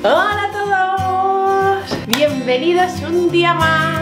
Hola a todos, bienvenidos un día más.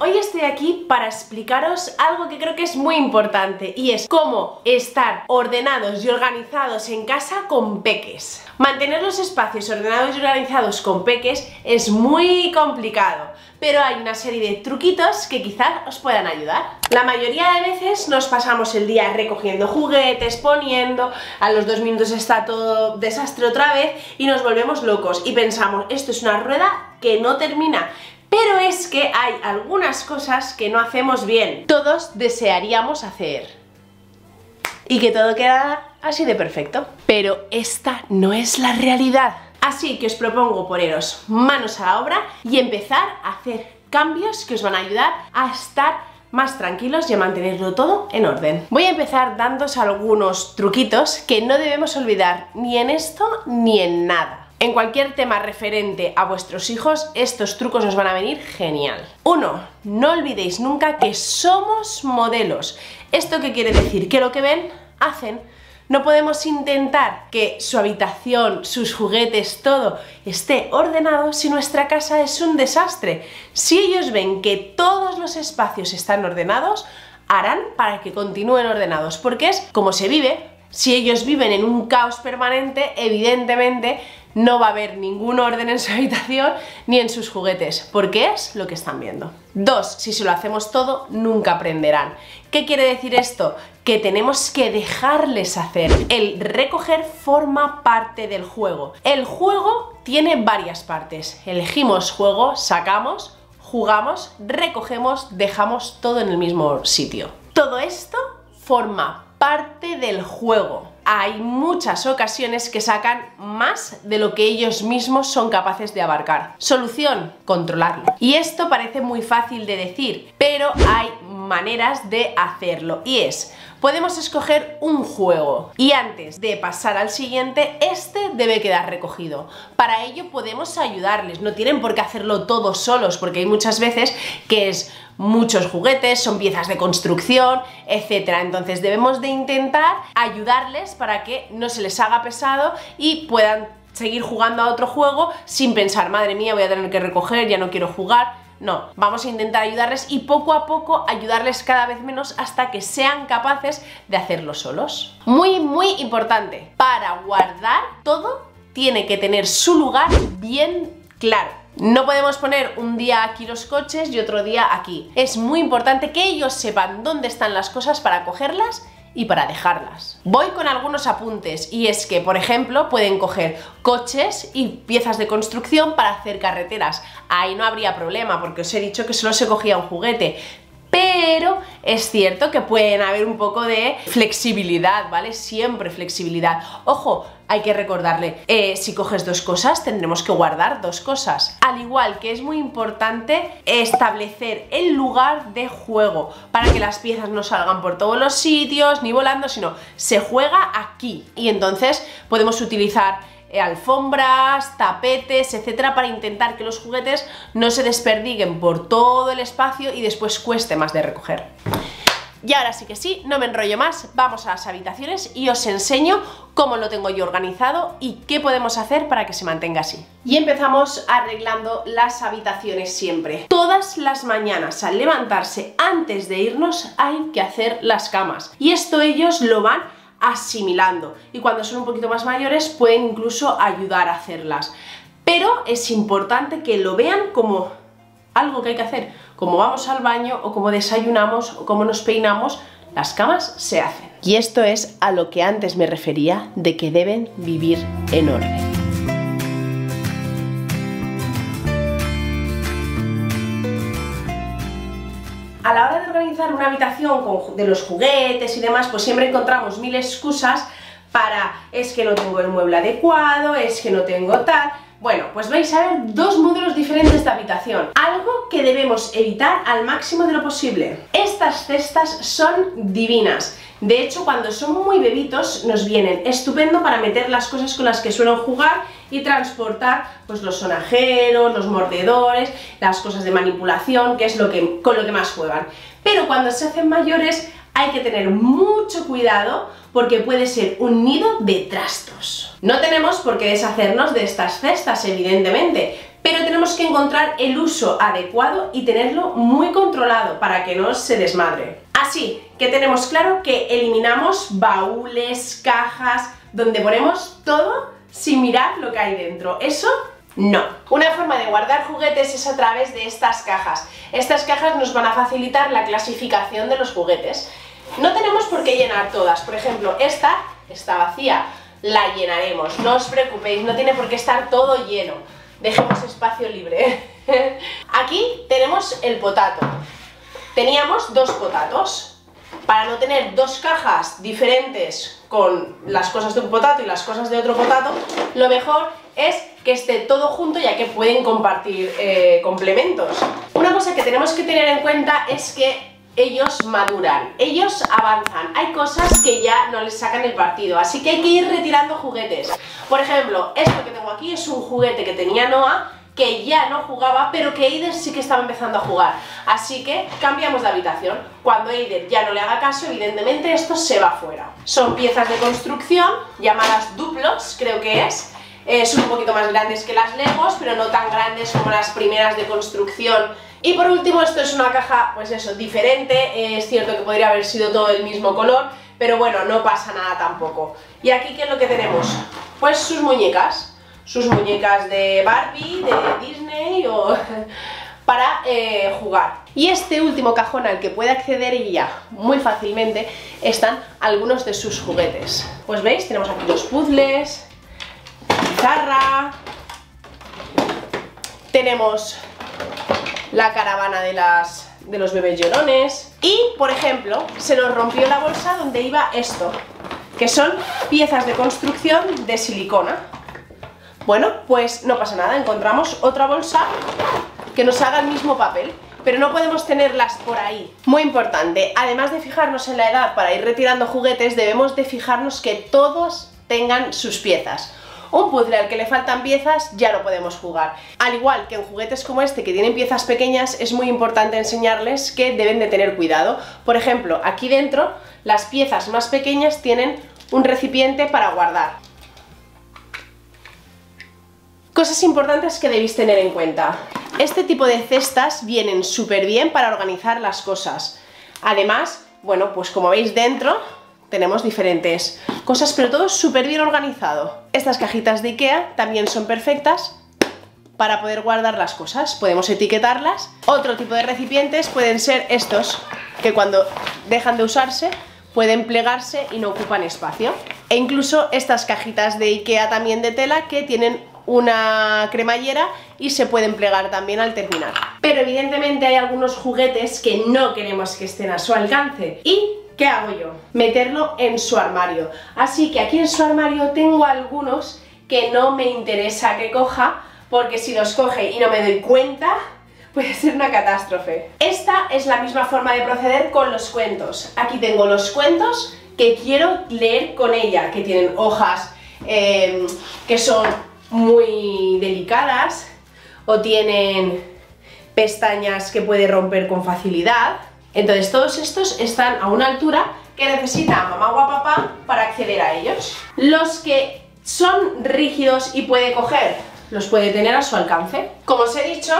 Hoy estoy aquí para explicaros algo que creo que es muy importante y es cómo estar ordenados y organizados en casa con peques. Mantener los espacios ordenados y organizados con peques es muy complicado, pero hay una serie de truquitos que quizás os puedan ayudar. La mayoría de veces nos pasamos el día recogiendo juguetes, poniendo, a los dos minutos está todo desastre otra vez y nos volvemos locos y pensamos, esto es una rueda que no termina. Pero es que hay algunas cosas que no hacemos bien. Todos desearíamos hacer. Y que todo queda así de perfecto. Pero esta no es la realidad. Así que os propongo poneros manos a la obra y empezar a hacer cambios que os van a ayudar a estar más tranquilos y a mantenerlo todo en orden. Voy a empezar dándos algunos truquitos que no debemos olvidar ni en esto ni en nada. En cualquier tema referente a vuestros hijos, estos trucos os van a venir genial. 1. No olvidéis nunca que somos modelos. ¿Esto qué quiere decir? Que lo que ven, hacen. No podemos intentar que su habitación, sus juguetes, todo esté ordenado si nuestra casa es un desastre. Si ellos ven que todos los espacios están ordenados, harán para que continúen ordenados, porque es como se vive. Si ellos viven en un caos permanente, evidentemente no va a haber ningún orden en su habitación ni en sus juguetes, porque es lo que están viendo. Dos, si se lo hacemos todo, nunca aprenderán. ¿Qué quiere decir esto? Que tenemos que dejarles hacer. El recoger forma parte del juego. El juego tiene varias partes. Elegimos juego, sacamos, jugamos, recogemos, dejamos todo en el mismo sitio. Todo esto forma parte del juego hay muchas ocasiones que sacan más de lo que ellos mismos son capaces de abarcar. Solución, controlarlo. Y esto parece muy fácil de decir, pero hay maneras de hacerlo y es podemos escoger un juego y antes de pasar al siguiente, este debe quedar recogido. Para ello podemos ayudarles, no tienen por qué hacerlo todos solos porque hay muchas veces que es muchos juguetes, son piezas de construcción, etc. Entonces debemos de intentar ayudarles para que no se les haga pesado y puedan seguir jugando a otro juego sin pensar, madre mía, voy a tener que recoger, ya no quiero jugar no, vamos a intentar ayudarles y poco a poco ayudarles cada vez menos hasta que sean capaces de hacerlo solos. Muy, muy importante, para guardar todo tiene que tener su lugar bien claro. No podemos poner un día aquí los coches y otro día aquí. Es muy importante que ellos sepan dónde están las cosas para cogerlas y para dejarlas. Voy con algunos apuntes y es que, por ejemplo, pueden coger coches y piezas de construcción para hacer carreteras. Ahí no habría problema porque os he dicho que solo se cogía un juguete, pero es cierto que pueden haber un poco de flexibilidad, ¿vale? Siempre flexibilidad. Ojo, hay que recordarle, eh, si coges dos cosas, tendremos que guardar dos cosas. Al igual que es muy importante establecer el lugar de juego para que las piezas no salgan por todos los sitios ni volando, sino se juega aquí. Y entonces podemos utilizar eh, alfombras, tapetes, etcétera, para intentar que los juguetes no se desperdiguen por todo el espacio y después cueste más de recoger. Y ahora sí que sí, no me enrollo más, vamos a las habitaciones y os enseño cómo lo tengo yo organizado y qué podemos hacer para que se mantenga así. Y empezamos arreglando las habitaciones siempre. Todas las mañanas al levantarse antes de irnos hay que hacer las camas. Y esto ellos lo van asimilando y cuando son un poquito más mayores pueden incluso ayudar a hacerlas. Pero es importante que lo vean como algo que hay que hacer. Como vamos al baño o como desayunamos o como nos peinamos, las camas se hacen. Y esto es a lo que antes me refería de que deben vivir en orden. Una habitación de los juguetes y demás, pues siempre encontramos mil excusas para es que no tengo el mueble adecuado, es que no tengo tal... Bueno, pues vais a ver dos modelos diferentes de habitación. Algo que debemos evitar al máximo de lo posible. Estas cestas son divinas. De hecho, cuando son muy bebitos nos vienen estupendo para meter las cosas con las que suelen jugar y transportar pues los sonajeros, los mordedores, las cosas de manipulación, que es lo que, con lo que más juegan. Pero cuando se hacen mayores hay que tener mucho cuidado porque puede ser un nido de trastos. No tenemos por qué deshacernos de estas cestas, evidentemente, pero tenemos que encontrar el uso adecuado y tenerlo muy controlado para que no se desmadre. Así que tenemos claro que eliminamos baúles, cajas, donde ponemos todo sin mirar lo que hay dentro. Eso no. Una forma de guardar juguetes es a través de estas cajas. Estas cajas nos van a facilitar la clasificación de los juguetes. No tenemos por qué llenar todas. Por ejemplo, esta está vacía. La llenaremos. No os preocupéis, no tiene por qué estar todo lleno. Dejemos espacio libre. Aquí tenemos el potato. Teníamos dos potatos. Para no tener dos cajas diferentes con las cosas de un potato y las cosas de otro potato, lo mejor es que esté todo junto ya que pueden compartir eh, complementos. Una cosa que tenemos que tener en cuenta es que ellos maduran, ellos avanzan, hay cosas que ya no les sacan el partido, así que hay que ir retirando juguetes. Por ejemplo, esto que tengo aquí es un juguete que tenía Noah, que ya no jugaba, pero que Eider sí que estaba empezando a jugar. Así que cambiamos de habitación. Cuando Eider ya no le haga caso, evidentemente esto se va fuera. Son piezas de construcción, llamadas duplos, creo que es. Eh, son un poquito más grandes que las Legos, pero no tan grandes como las primeras de construcción. Y por último, esto es una caja, pues eso, diferente. es cierto que podría haber sido todo el mismo color, pero bueno, no pasa nada tampoco. ¿Y aquí qué es lo que tenemos? Pues sus muñecas sus muñecas de Barbie, de Disney o para eh, jugar. Y este último cajón al que puede acceder ella muy fácilmente están algunos de sus juguetes. Pues veis, tenemos aquí los puzzles, pizarra, tenemos la caravana de, las, de los bebés llorones y, por ejemplo, se nos rompió la bolsa donde iba esto, que son piezas de construcción de silicona. Bueno, pues no pasa nada, encontramos otra bolsa que nos haga el mismo papel pero no podemos tenerlas por ahí. Muy importante, además de fijarnos en la edad para ir retirando juguetes, debemos de fijarnos que todos tengan sus piezas. Un puzzle al que le faltan piezas ya no podemos jugar. Al igual que en juguetes como este que tienen piezas pequeñas, es muy importante enseñarles que deben de tener cuidado. Por ejemplo, aquí dentro, las piezas más pequeñas tienen un recipiente para guardar. Cosas importantes que debéis tener en cuenta. Este tipo de cestas vienen súper bien para organizar las cosas. Además, bueno, pues como veis dentro tenemos diferentes cosas, pero todo súper bien organizado. Estas cajitas de Ikea también son perfectas para poder guardar las cosas. Podemos etiquetarlas. Otro tipo de recipientes pueden ser estos, que cuando dejan de usarse pueden plegarse y no ocupan espacio. E incluso estas cajitas de Ikea también de tela que tienen una cremallera y se pueden plegar también al terminar. Pero evidentemente hay algunos juguetes que no queremos que estén a su alcance. ¿Y qué hago yo? Meterlo en su armario. Así que aquí en su armario tengo algunos que no me interesa que coja porque si los coge y no me doy cuenta puede ser una catástrofe. Esta es la misma forma de proceder con los cuentos. Aquí tengo los cuentos que quiero leer con ella, que tienen hojas eh, que son muy delicadas o tienen pestañas que puede romper con facilidad. Entonces todos estos están a una altura que necesita mamá o papá para acceder a ellos. Los que son rígidos y puede coger, los puede tener a su alcance. Como os he dicho,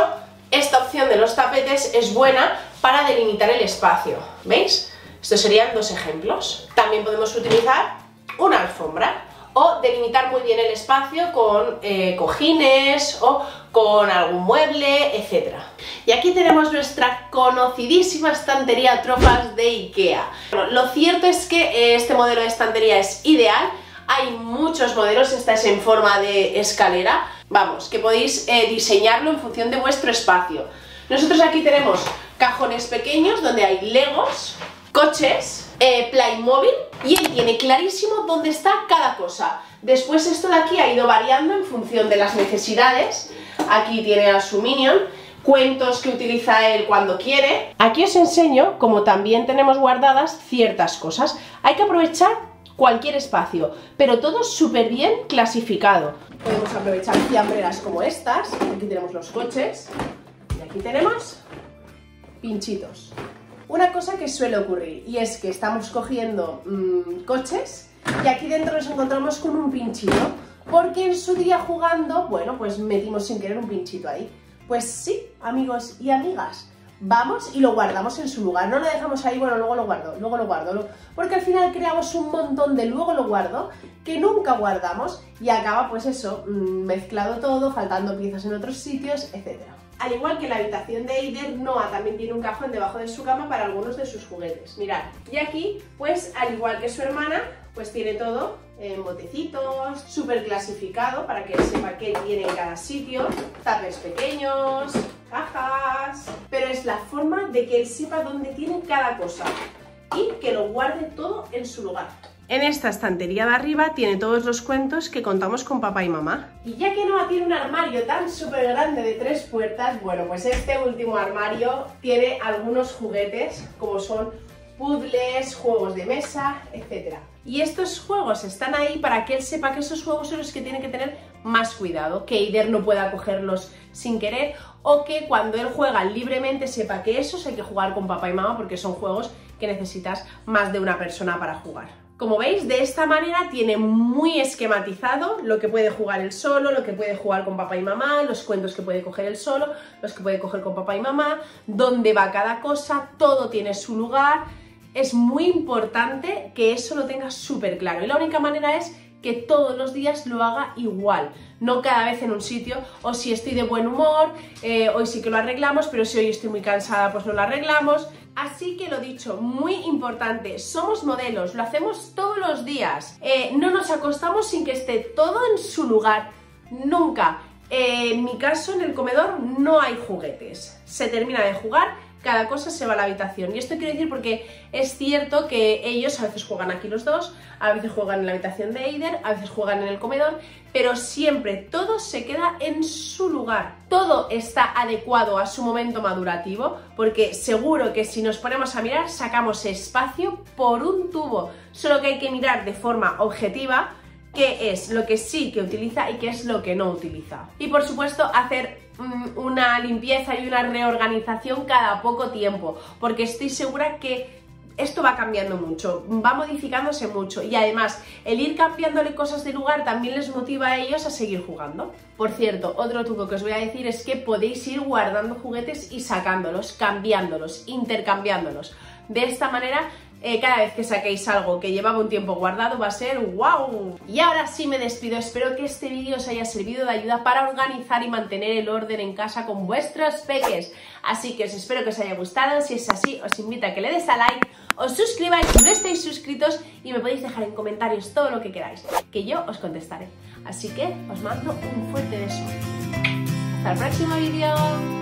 esta opción de los tapetes es buena para delimitar el espacio. ¿Veis? Estos serían dos ejemplos. También podemos utilizar una alfombra o delimitar muy bien el espacio con eh, cojines o con algún mueble, etc. Y aquí tenemos nuestra conocidísima estantería trofas de Ikea. lo cierto es que eh, este modelo de estantería es ideal, hay muchos modelos, esta es en forma de escalera, vamos, que podéis eh, diseñarlo en función de vuestro espacio. Nosotros aquí tenemos cajones pequeños donde hay legos, coches, eh, Playmobil y él tiene clarísimo dónde está cada cosa. Después esto de aquí ha ido variando en función de las necesidades. Aquí tiene a su Minion, cuentos que utiliza él cuando quiere. Aquí os enseño como también tenemos guardadas ciertas cosas. Hay que aprovechar cualquier espacio, pero todo súper bien clasificado. Podemos aprovechar fiambreras como estas, aquí tenemos los coches, y aquí tenemos pinchitos. Una cosa que suele ocurrir y es que estamos cogiendo mmm, coches y aquí dentro nos encontramos con un pinchito porque en su día jugando, bueno, pues metimos sin querer un pinchito ahí. Pues sí, amigos y amigas, vamos y lo guardamos en su lugar. No lo dejamos ahí, bueno, luego lo guardo, luego lo guardo. Porque al final creamos un montón de luego lo guardo que nunca guardamos y acaba pues eso, mm, mezclado todo, faltando piezas en otros sitios, etc. Al igual que la habitación de Eider, Noah también tiene un cajón debajo de su cama para algunos de sus juguetes. Mirad, y aquí, pues al igual que su hermana, pues tiene todo en botecitos, súper clasificado para que sepa qué tiene en cada sitio, tapes pequeños, cajas, pero es la forma de que él sepa dónde tiene cada cosa y que lo guarde todo en su lugar. En esta estantería de arriba tiene todos los cuentos que contamos con papá y mamá. Y ya que no tiene un armario tan súper grande de tres puertas, bueno, pues este último armario tiene algunos juguetes como son puzzles, juegos de mesa, etc. Y estos juegos están ahí para que él sepa que esos juegos son los que tiene que tener más cuidado, que Eider no pueda cogerlos sin querer o que cuando él juega libremente sepa que esos hay que jugar con papá y mamá porque son juegos que necesitas más de una persona para jugar. Como veis, de esta manera tiene muy esquematizado lo que puede jugar él solo, lo que puede jugar con papá y mamá, los cuentos que puede coger él solo, los que puede coger con papá y mamá, dónde va cada cosa, todo tiene su lugar, es muy importante que eso lo tengas súper claro. Y la única manera es que todos los días lo haga igual, no cada vez en un sitio, o si estoy de buen humor, eh, hoy sí que lo arreglamos, pero si hoy estoy muy cansada, pues no lo arreglamos. Así que lo dicho, muy importante, somos modelos, lo hacemos todos los días, eh, no nos acostamos sin que esté todo en su lugar, nunca. Eh, en mi caso, en el comedor no hay juguetes, se termina de jugar cada cosa se va a la habitación. Y esto quiero decir porque es cierto que ellos a veces juegan aquí los dos, a veces juegan en la habitación de Eider, a veces juegan en el comedor, pero siempre todo se queda en su lugar. Todo está adecuado a su momento madurativo, porque seguro que si nos ponemos a mirar sacamos espacio por un tubo. Solo que hay que mirar de forma objetiva qué es lo que sí que utiliza y qué es lo que no utiliza. Y por supuesto hacer una limpieza y una reorganización cada poco tiempo, porque estoy segura que esto va cambiando mucho, va modificándose mucho y además el ir cambiándole cosas de lugar también les motiva a ellos a seguir jugando. Por cierto, otro truco que os voy a decir es que podéis ir guardando juguetes y sacándolos, cambiándolos, intercambiándolos. De esta manera eh, cada vez que saquéis algo que llevaba un tiempo guardado va a ser wow. Y ahora sí me despido, espero que este vídeo os haya servido de ayuda para organizar y mantener el orden en casa con vuestros peques. Así que os espero que os haya gustado, si es así os invito a que le des a like, os suscribáis si no estáis suscritos y me podéis dejar en comentarios todo lo que queráis, que yo os contestaré. Así que os mando un fuerte beso. Hasta el próximo vídeo.